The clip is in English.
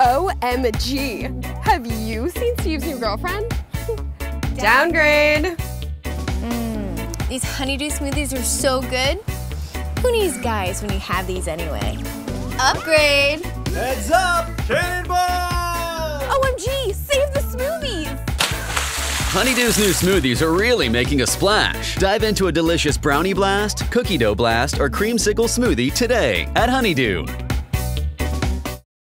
OMG. Have you seen Steve's new girlfriend? Downgrade. Hmm, these honeydew smoothies are so good. Who needs guys when you have these anyway? Upgrade! Heads up! Cannonball! OMG, save the smoothies. Honey Dew's new smoothies are really making a splash. Dive into a delicious brownie blast, cookie dough blast, or creamsicle smoothie today at Honeydew.